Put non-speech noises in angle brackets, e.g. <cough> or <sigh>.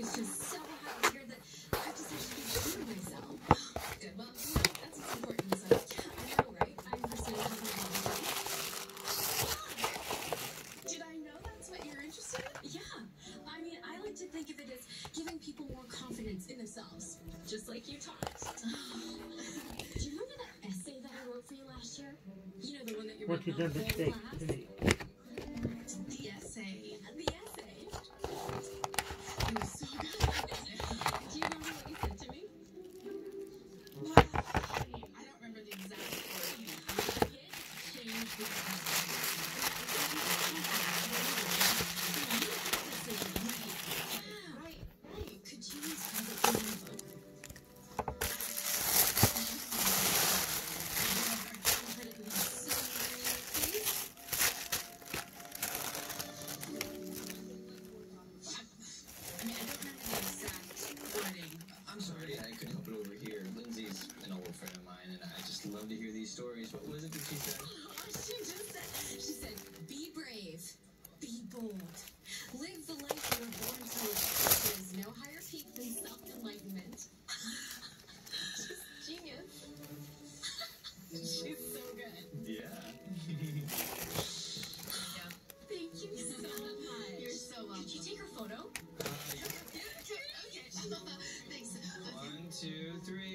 Just so happy here that I've decided to keep shooting myself. Good. Well, that's what's important. So, yeah, I know, right? I'm pursuing healthy Did I know that's what you're interested in? Yeah. I mean, I like to think of it as giving people more confidence in themselves, just like you taught. Do you remember that essay that I wrote for you last year? You know the one that you What wrote you in the whole class? love to hear these stories. What was it that she said? She just said, she said, be brave, be bold, live the life you were born to live. There is no higher peak than self-enlightenment. <laughs> She's genius. <laughs> She's so good. Yeah. <laughs> Thank you so much. You're so welcome. Could you take her photo? Thanks. One, two, three.